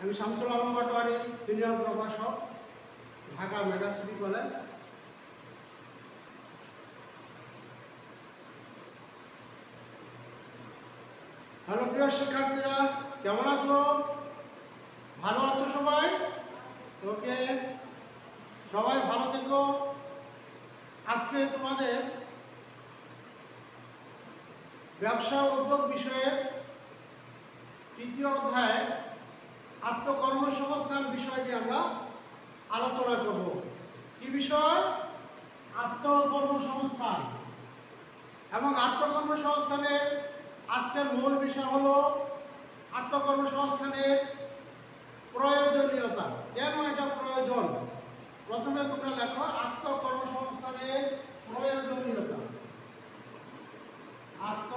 আমি শামসুল আলম পাটোয়ারি, সিনিয়র প্রভাষক, Dhaka mega city college. Hello, প্রিয় শিক্ষার্থীরা, কেমন আছো? ভালো আছো সবাই? ওকে, সবাই ভালো থেকো। আজকে তোমাদের ব্যবসা উদ্যোগ বিষয়ে তৃতীয় অধ্যায় আত্মকর্মসংস্থান বিষয়টি আমরা আলোচনা করব। কি বিষয়? আত্মকর্মসংস্থান। এবং আত্মকর্মসংস্থানের আজকের মূল বিষয় হলো আত্মকর্মসংস্থানের প্রয়োজনীয়তা। কেন এটা প্রয়োজন? প্রথমে তোমরা লেখো, আত্মকর্মসংস্থানের প্রয়োজনীয়তা। আত্ম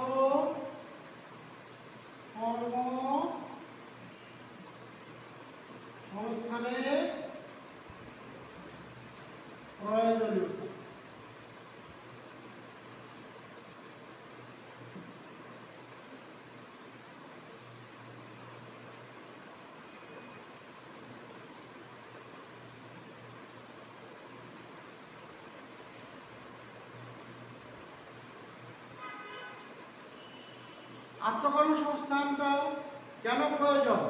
কর্ম সংস্থানের প্রয়োজনীয়তা আত্মকর্মসংস্থানটা কেন প্রয়োজন?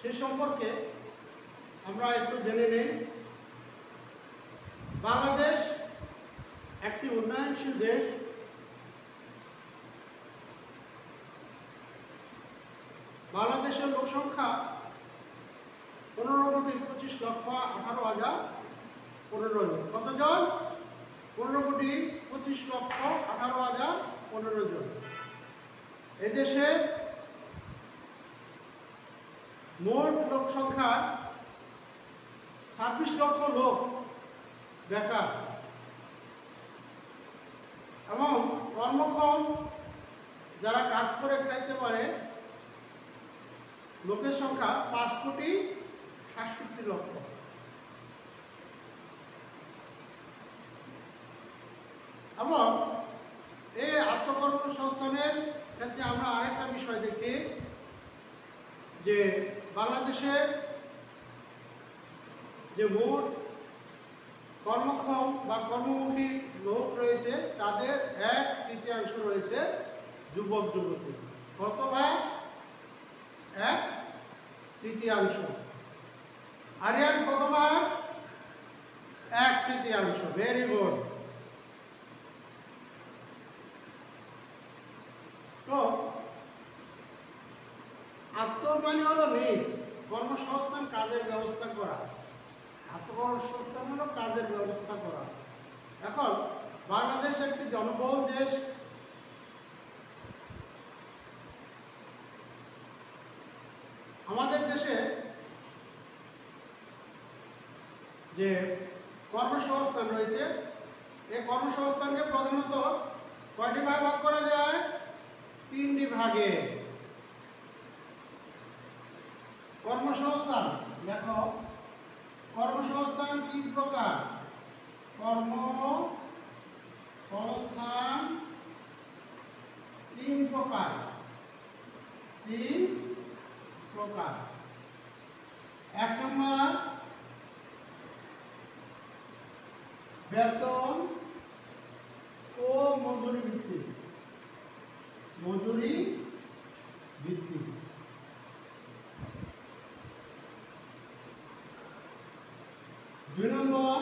সে সম্পর্কে আমরা একটু জেনে নেই। বাংলাদেশ একটি উন্নয়নশীল দেশ। বাংলাদেশের লোক সংখ্যা পনেরো কোটি পঁচিশ লক্ষ আঠারো হাজার পনেরো জন। কতজন? পনেরো কোটি পঁচিশ লক্ষ আঠারো হাজার পনেরো জন। এদেশে মোট লোক সংখ্যা ছাব্বিশ লক্ষ লোক বেকার। এবং কর্মক্ষম যারা কাজ করে খাইতে পারে, লোকের সংখ্যা পাঁচ কোটি সাতষট্টি লক্ষ। এবং এই আত্মকর্মসংস্থানের ক্ষেত্রে আমরা আরেকটা বিষয় দেখি, যে বাংলাদেশে যে মোট কর্মক্ষম বা কর্মমুখী লোক রয়েছে, তাদের এক তৃতীয়াংশ রয়েছে যুবক যুবতী। কত ভাগ এক তৃতীয়াংশ। আরিয়ান কত ভাগ এক তৃতীয়াংশ। ভেরি গুড তো আত্ম মানে হলো নিজ কর্মসংস্থান, কাজের ব্যবস্থা করা। আত্মকর্মসংস্থান হলো কাজের ব্যবস্থা করা। এখন বাংলাদেশ একটি জনবহুল দেশ। আমাদের দেশে যে কর্মসংস্থান রয়েছে, এই কর্মসংস্থানকে প্রধানত কয়টি ভাগ ভাগ করা যায়? তিনটি ভাগে। কর্মসংস্থান দেখো কর্মসংস্থান তিন প্রকার? কর্ম সংস্থান তিন প্রকার। তিন প্রকার। এক নম্বর, বেতন ও মজুরি ভিত্তিক মজুরি ভিত্তিক দুই নম্বর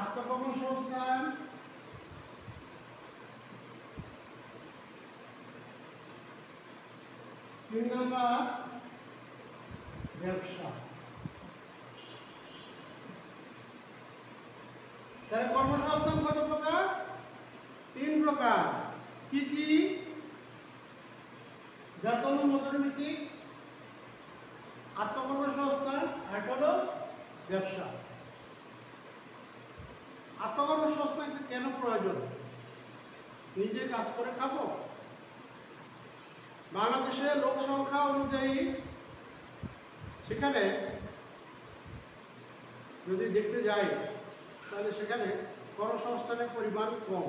আত্মকর্মসংস্থান তিন নম্বর ব্যবসা। তাহলে কর্মসংস্থান কত প্রকার? তিন প্রকার। কি কি? বেতন মজুরি ভিত্তিক আত্মকর্মসংস্থান, আর হলো ব্যবসা। আত্মকর্মসংস্থান কেন প্রয়োজন? নিজে কাজ করে খাব? বাংলাদেশের লোক সংখ্যা অনুযায়ী সেখানে যদি দেখতে যাই, তাহলে সেখানে কর্মসংস্থানের পরিমাণ কম।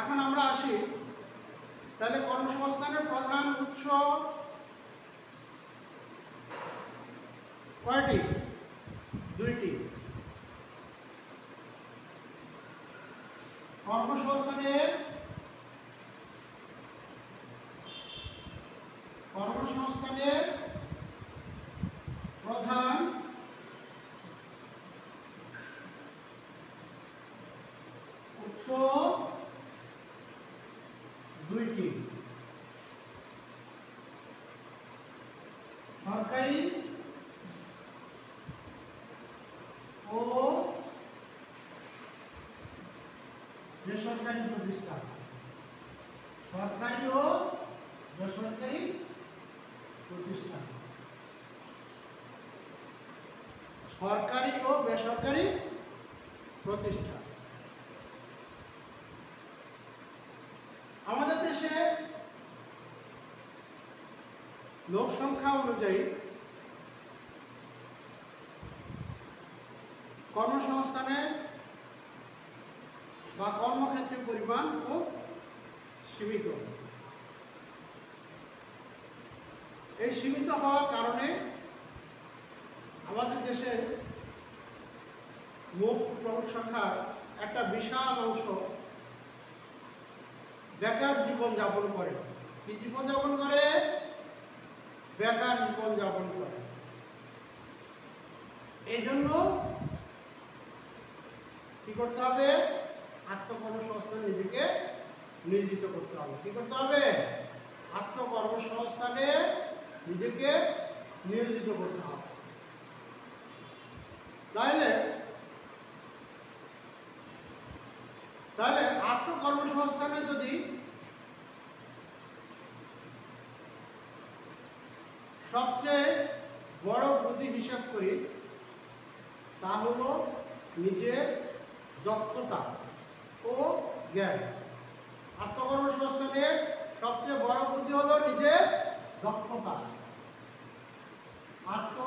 এখন আমরা আসি, তাহলে কর্মসংস্থানের প্রধান উৎস কয়টি দুইটি কর্মসংস্থানের কর্মসংস্থানের প্রধান উৎস দুইটি সরকারি ও বেসরকারি প্রতিষ্ঠান। সরকারি ও বেসরকারি প্রতিষ্ঠান। সরকারি ও বেসরকারি প্রতিষ্ঠান আমাদের দেশে লোক সংখ্যা অনুযায়ী কর্মসংস্থানের বা কর্মক্ষেত্রের পরিমাণ খুব সীমিত। এই সীমিত হওয়ার কারণে আমাদের দেশে লোক জনসংখ্যার একটা বিশাল অংশ বেকার জীবন যাপন করে। কি জীবনযাপন করে? বেকার জীবন যাপন করে। এই জন্য কি করতে হবে? আত্মকর্মসংস্থান নিজেকে নিয়োজিত করতে হবে। কি করতে হবে? আত্মকর্মসংস্থানে নিজেকে নিয়োজিত করতে হবে। তাহলে তাহলে আত্মকর্মসংস্থানে যদি সবচেয়ে বড় পুঁজি হিসাব করি, তা হলো নিজের দক্ষতা ও জ্ঞান। আত্মকর্মসংস্থানের সবচেয়ে বড় পুঁজি হলো নিজের দক্ষতা। আত্ম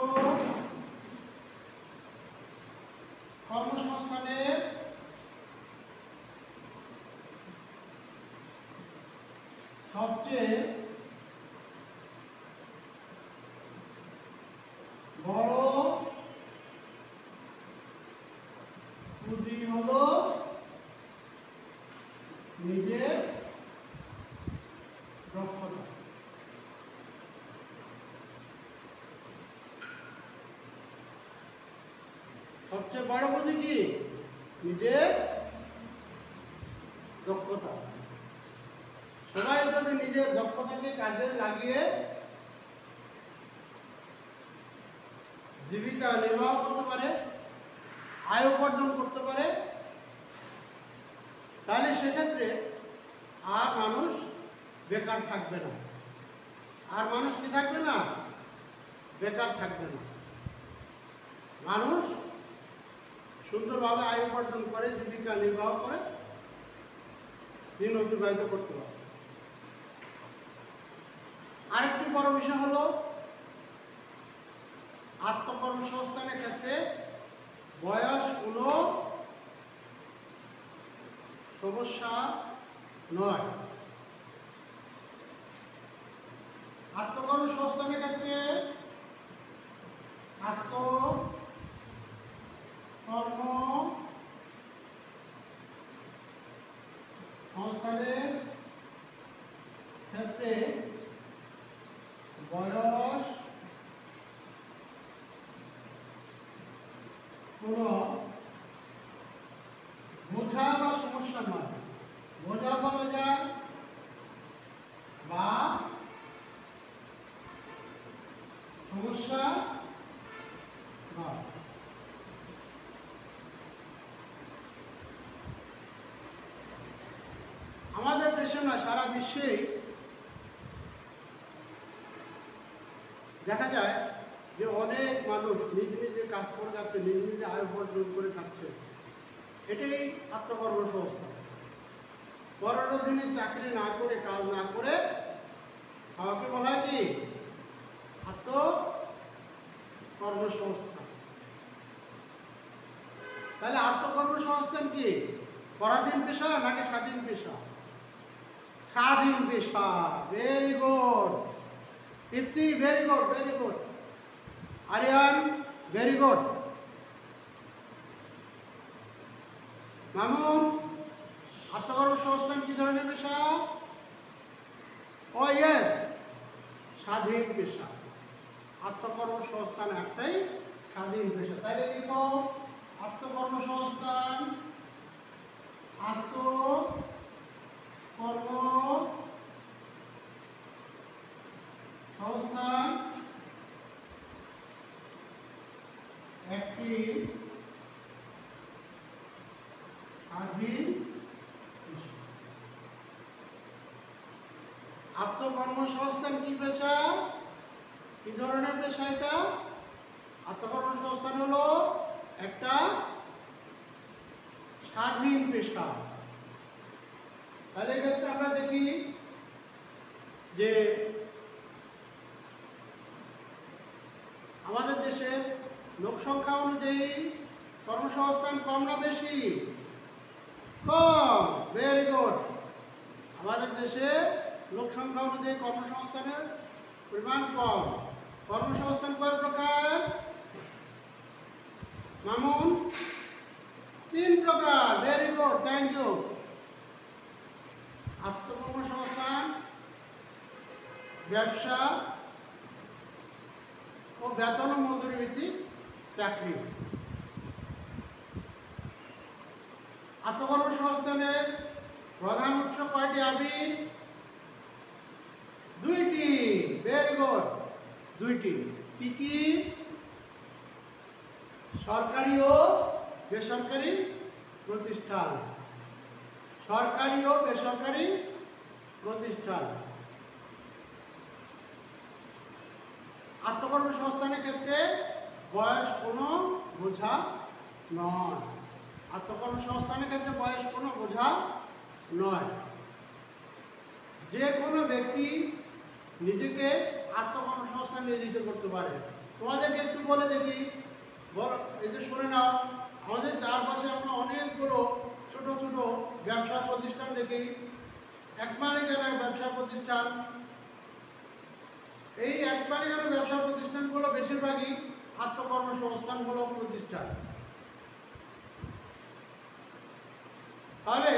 কর্মসংস্থানের সবচেয়ে বড় পুঁজি হলো নিজের দক্ষতা সবচেয়ে বড় পুঁজি কি? নিজের দক্ষতা। সবাই যদি নিজের দক্ষতাকে কাজে লাগিয়ে জীবিকা নির্বাহ করতে পারে, আয় উপার্জন করতে পারে, তাহলে সেক্ষেত্রে আর মানুষ বেকার থাকবে না। আর মানুষ কি থাকবে না? বেকার থাকবে না। মানুষ সুন্দরভাবে আয় উপার্জন করে, জীবিকা নির্বাহ করে, দিন অতিবাহিত করতে পারে। আরেকটি বড় বিষয় হলো, আত্মকর্মসংস্থানের ক্ষেত্রে বয়স কোনো সমস্যা নয়। আত্মকর্মসংস্থানের ক্ষেত্রে আত্ম কর্ম সংস্থানের ক্ষেত্রে বয়স কোনো বোঝা বা সমস্যা নয় বোঝা বলা যায় বা সমস্যা নয় না, সারা বিশ্বেই দেখা যায় যে অনেক মানুষ নিজ নিজে কাজ করে খাচ্ছে নিজ নিজে আয় উপার্জন করে খাচ্ছে। এটাই আত্মকর্মসংস্থান পরের অধীনে চাকরি না করে, কাজ না করে খাওয়াকে বলা কি? আত্ম কর্মসংস্থান তাহলে আত্মকর্মসংস্থান কি? পরাধীন পেশা নাকি স্বাধীন পেশা? স্বাধীন পেশা very good Ipti very good very good Ariyan very good Mamun আত্মকর্মসংস্থান কি ধরনের পেশা? ও ইয়েস স্বাধীন পেশা। আত্মকর্মসংস্থান একটাই স্বাধীন পেশা। তাইলে লিখো আত্মকর্মসংস্থান আত্ম কর্ম সংস্থান একটি স্বাধীন। আত্মকর্মসংস্থান কি পেশা? কি ধরনের পেশা এটা? আত্মকর্মসংস্থান হলো একটা স্বাধীন পেশা। তাহলে এক্ষেত্রে আমরা দেখি যে আমাদের দেশের লোক সংখ্যা অনুযায়ী কর্মসংস্থান কম না বেশি? কম ভেরি গুড আমাদের দেশে লোক সংখ্যা অনুযায়ী কর্মসংস্থানের পরিমাণ কম। কর্মসংস্থান কয় প্রকার? মামুন? তিন প্রকার ভেরি গুড থ্যাংক ইউ আত্মকর্মসংস্থান, ব্যবসা ও বেতন মজুরি ভিত্তিক চাকরি। আত্মকর্মসংস্থানের প্রধান উৎস কয়টি আবির দুইটি ভেরি গুড দুইটি। কি কি? সরকারি ও বেসরকারি প্রতিষ্ঠান। সরকারি ও বেসরকারি প্রতিষ্ঠান। আত্মকর্মসংস্থানের ক্ষেত্রে বয়স কোনো বোঝা নয়। আত্মকর্মসংস্থানের ক্ষেত্রে বয়স কোনো বোঝা নয়। যে কোনো ব্যক্তি নিজেকে আত্মকর্মসংস্থান নিয়োজিত করতে পারে। তোমাদেরকে একটু বলে দেখি। এই যে শুনে নাও। আমাদের চারপাশে আমরা অনেকগুলো ছোট ছোট ব্যবসা প্রতিষ্ঠান দেখি। এক মালিকানার ব্যবসা প্রতিষ্ঠান। এই এক মালিকানার ব্যবসা প্রতিষ্ঠানগুলো বেশিরভাগই আত্মকর্মসংস্থানমূলক প্রতিষ্ঠান তাহলে,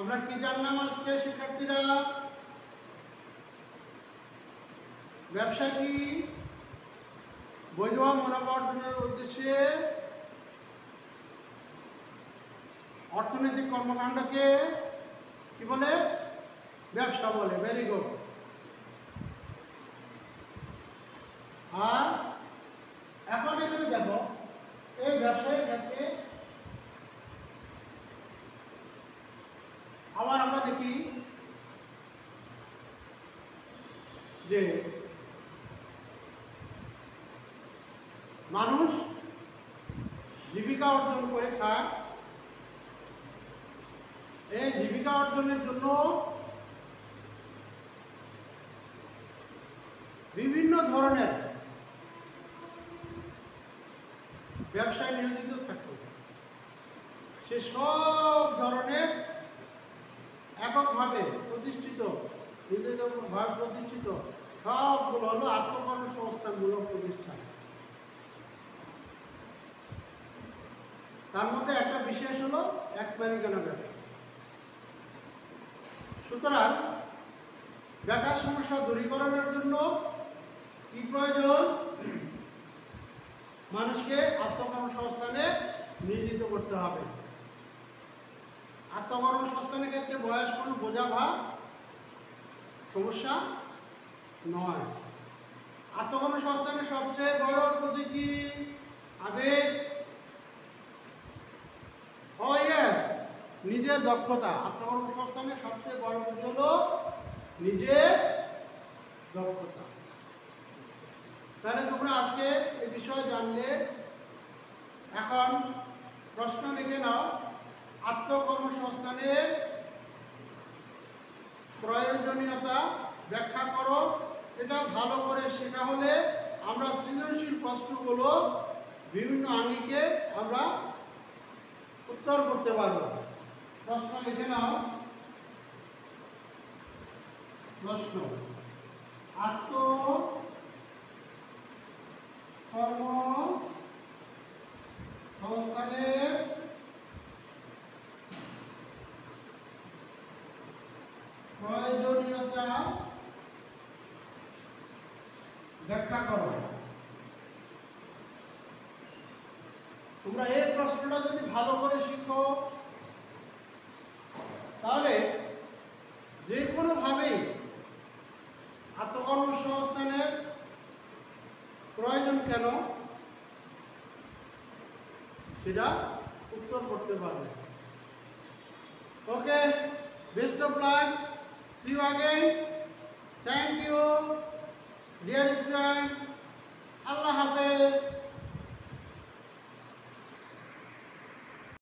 আমরা কি জানলাম আজকে শিক্ষার্থীরা? ব্যবসা কি? বৈধ মুনাফা অর্জনের উদ্দেশ্যে অর্থনৈতিক কর্মকাণ্ডকে কি বলে? ব্যবসা বলে ভেরি গুড আর এখন এখানে দেখো ব্যবসায়ের ক্ষেত্রে আবার আমরা দেখি যে মানুষ জীবিকা অর্জন করে খায়। এই জীবিকা অর্জনের জন্য বিভিন্ন ধরনের ব্যবসায় নিয়োজিত থাকে সে সব ধরনের এককভাবে প্রতিষ্ঠিত নিজেভাবে প্রতিষ্ঠিত, সবগুলো হলো আত্মকর্মসংস্থানমূলক প্রতিষ্ঠান। তার মধ্যে একটা বিশেষ হলো এক মালিকানা ব্যবসা। সুতরাং বেকার সমস্যা দূরীকরণের জন্য কি প্রয়োজন? মানুষকে আত্মকর্মসংস্থানে নিয়োজিত করতে হবে। আত্মকর্মসংস্থানের ক্ষেত্রে বয়স কোনো বোঝা বা সমস্যা নয়। আত্মকর্মসংস্থানের সবচেয়ে বড় প্রতীকী আবেগ নিজের দক্ষতা। আত্মকর্মসংস্থানের সবচেয়ে বড় হলো নিজের দক্ষতা। তাহলে তোমরা আজকে এই বিষয়ে জানলে। এখন প্রশ্ন লিখে নাও। আত্মকর্মসংস্থানের প্রয়োজনীয়তা ব্যাখ্যা করো। এটা ভালো করে শেখা হলে আমরা সৃজনশীল প্রশ্নগুলো বিভিন্ন আঙ্গিকে আমরা উত্তর করতে পারব। প্রশ্ন লিখে নাও। প্রশ্ন। আত্ম কর্ম সংস্থানের প্রয়োজনীয়তা ব্যাখ্যা করো। তোমরা এই প্রশ্নটা যদি ভালো করে শিখো, তাহলে যে কোনোভাবেই আত্মকর্মসংস্থানের প্রয়োজন কেন? সেটা উত্তর করতে পারবে। Okay best of luck see you again thank you dear student আল্লাহ হাফেজ।